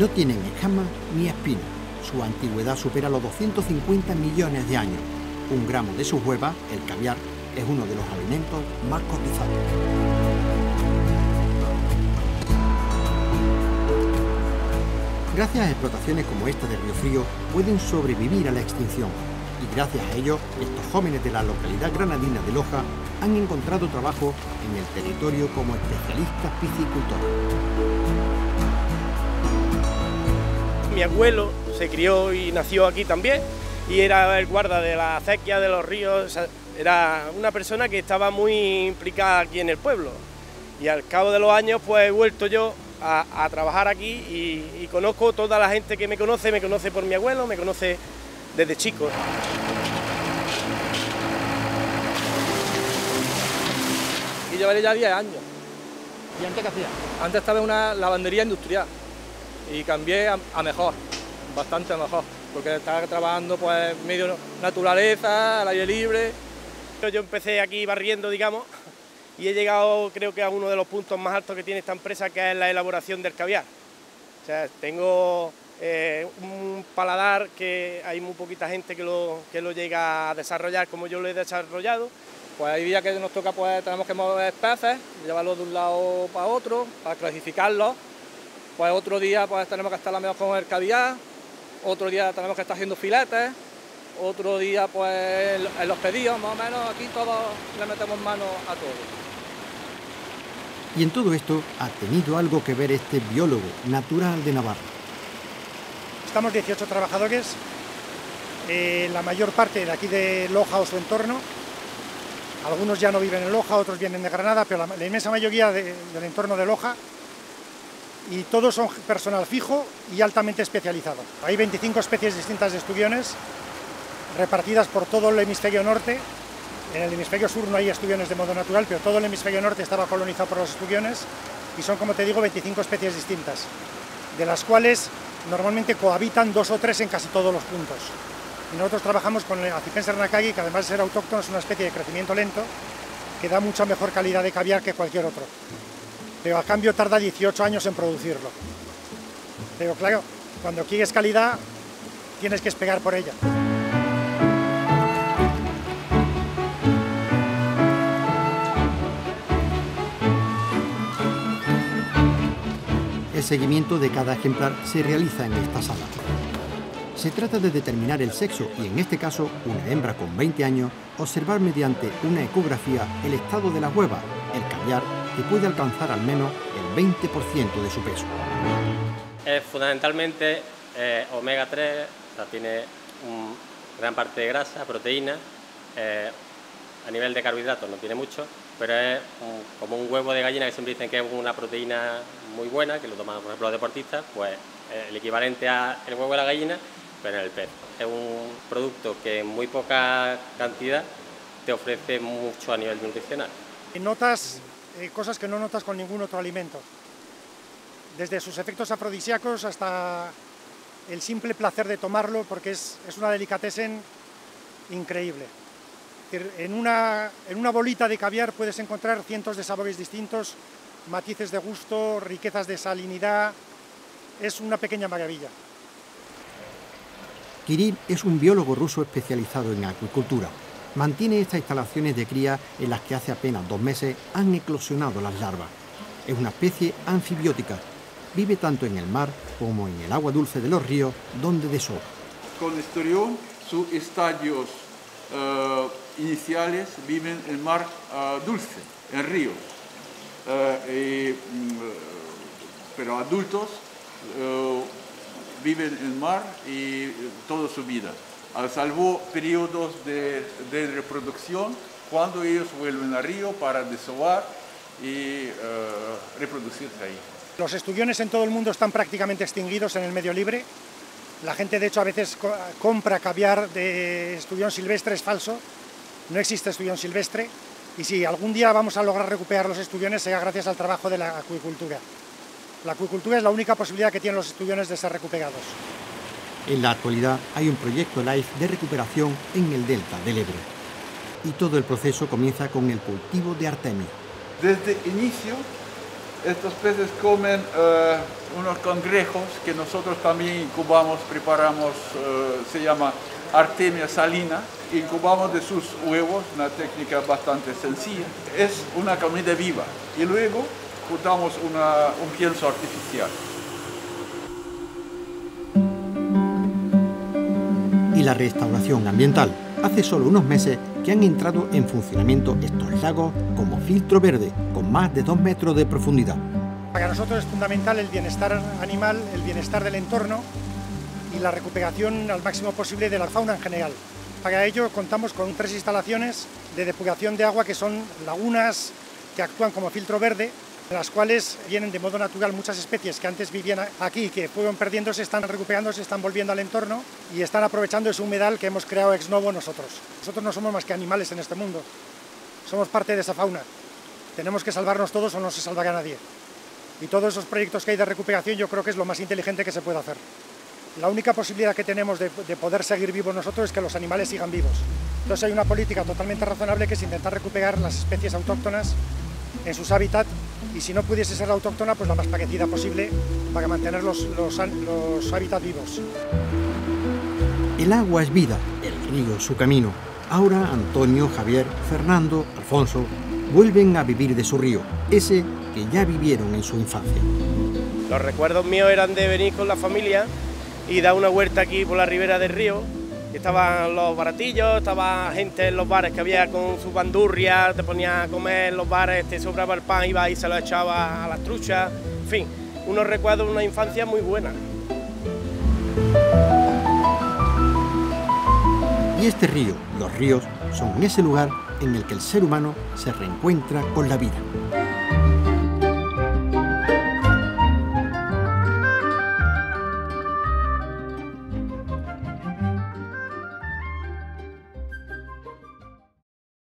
No tienen escamas ni espinas. Su antigüedad supera los 250 millones de años. Un gramo de sus huevas, el caviar, es uno de los alimentos más cotizados. Gracias a explotaciones como esta de Río Frío pueden sobrevivir a la extinción y gracias a ello estos jóvenes de la localidad granadina de Loja han encontrado trabajo en el territorio como especialistas piscicultores. Mi abuelo se crió y nació aquí también y era el guarda de la acequia de los ríos, era una persona que estaba muy implicada aquí en el pueblo y al cabo de los años pues he vuelto yo a, trabajar aquí y, y, conozco toda la gente que me conoce, me conoce por mi abuelo, me conoce desde chico. Y llevaré ya 10 años. ¿Y antes qué hacía? Antes estaba en una lavandería industrial y cambié a, mejor, bastante mejor, porque estaba trabajando pues medio naturaleza, al aire libre. Yo empecé aquí barriendo, digamos, y he llegado creo que a uno de los puntos más altos que tiene esta empresa, que es la elaboración del caviar. O sea, tengo eh, un paladar que hay muy poquita gente que lo, que lo llega a desarrollar como yo lo he desarrollado. Pues hay días que nos toca, pues tenemos que mover peces, llevarlos de un lado para otro, para clasificarlos. Pues otro día pues tenemos que estar la mejor con el caviar, otro día tenemos que estar haciendo filetes, otro día pues en los pedidos, más o menos aquí todos le metemos mano a todo. Y en todo esto ha tenido algo que ver este biólogo natural de Navarra. Estamos 18 trabajadores, eh, la mayor parte de aquí de Loja o su entorno. Algunos ya no viven en Loja, otros vienen de Granada, pero la, inmensa mayoría del entorno de Loja. Y todos son personal fijo y altamente especializado. Hay 25 especies distintas de estuviones repartidas por todo el hemisferio norte en el hemisferio sur no hay estuviones de modo natural, pero todo el hemisferio norte estaba colonizado por los estuviones y son, como te digo, 25 especies distintas, de las cuales normalmente cohabitan dos o tres en casi todos los puntos. Y nosotros trabajamos con el Acipen nakagi, que además de ser autóctono es una especie de crecimiento lento, que da mucha mejor calidad de caviar que cualquier otro. Pero a cambio tarda 18 años en producirlo. Pero claro, cuando quieres calidad, tienes que espegar por ella. El seguimiento de cada ejemplar se realiza en esta sala. Se trata de determinar el sexo y en este caso, una hembra con 20 años, observar mediante una ecografía el estado de la hueva, el caviar, que puede alcanzar al menos el 20% de su peso. Es fundamentalmente eh, omega 3, tiene gran parte de grasa, proteína, eh, a nivel de carbohidratos no tiene mucho, pero es como un huevo de gallina que siempre dicen que es una proteína muy buena, que lo toman por ejemplo los deportistas, pues el equivalente al huevo de la gallina, pero en el pez. Es un producto que en muy poca cantidad te ofrece mucho a nivel nutricional. Notas eh, cosas que no notas con ningún otro alimento, desde sus efectos afrodisíacos hasta el simple placer de tomarlo, porque es, es una delicatessen increíble. En una, en una bolita de caviar puedes encontrar cientos de sabores distintos, matices de gusto, riquezas de salinidad. Es una pequeña maravilla. Kirill es un biólogo ruso especializado en acuicultura. Mantiene estas instalaciones de cría en las que hace apenas dos meses han eclosionado las larvas. Es una especie anfibiótica. Vive tanto en el mar como en el agua dulce de los ríos, donde desova. Con estorión, sus estadios eh, iniciales viven en mar eh, dulce, en ríos. Eh, mm, pero adultos viven en mar y toda su vida, salvo periodos de, reproducción cuando ellos vuelven al río para desovar y reproducirse ahí. Los estudiones en todo el mundo están prácticamente extinguidos en el medio libre. La gente de hecho a veces compra caviar de estudión silvestre, es falso, no existe estudión silvestre y si algún día vamos a lograr recuperar los estudiones será gracias al trabajo de la acuicultura. La acuicultura es la única posibilidad que tienen los estudiones de ser recuperados. En la actualidad hay un proyecto LIFE de recuperación en el delta del Ebro. Y todo el proceso comienza con el cultivo de artemia. Desde el inicio Estos peces comen eh, unos cangrejos que nosotros también incubamos, preparamos, eh, se llama Artemia salina, incubamos de sus huevos, una técnica bastante sencilla. Es una comida viva y luego juntamos un pienso artificial. Y la restauración ambiental. Hace solo unos meses que han entrado en funcionamiento estos lagos como filtro verde, con más de dos metros de profundidad. Para nosotros es fundamental el bienestar animal, el bienestar del entorno y la recuperación al máximo posible de la fauna en general. Para ello contamos con tres instalaciones de depuración de agua que son lagunas que actúan como filtro verde, en las cuales vienen de modo natural muchas especies que antes vivían aquí y que fueron perdiendo, se están recuperando, se están volviendo al entorno y están aprovechando ese humedal que hemos creado ex novo nosotros. Nosotros no somos más que animales en este mundo, somos parte de esa fauna. Tenemos que salvarnos todos o no se salvará nadie. Y todos esos proyectos que hay de recuperación yo creo que es lo más inteligente que se puede hacer. La única posibilidad que tenemos de, poder seguir vivos nosotros es que los animales sigan vivos. Entonces hay una política totalmente razonable que es intentar recuperar las especies autóctonas en sus hábitats y si no pudiese ser la autóctona, pues la más parecida posible para mantener los, los, los hábitats vivos. El agua es vida, el río su camino. Ahora Antonio, Javier, Fernando, Alfonso vuelven a vivir de su río, ese que ya vivieron en su infancia. Los recuerdos míos eran de venir con la familia y dar una vuelta aquí por la ribera del río. Estaban los baratillos, estaba gente en los bares que había con su bandurria, te ponía a comer en los bares, te sobraba el pan, iba y se lo echaba a las truchas. En fin, unos recuerdos de una infancia muy buena. Y este río, los ríos, son ese lugar en el que el ser humano se reencuentra con la vida.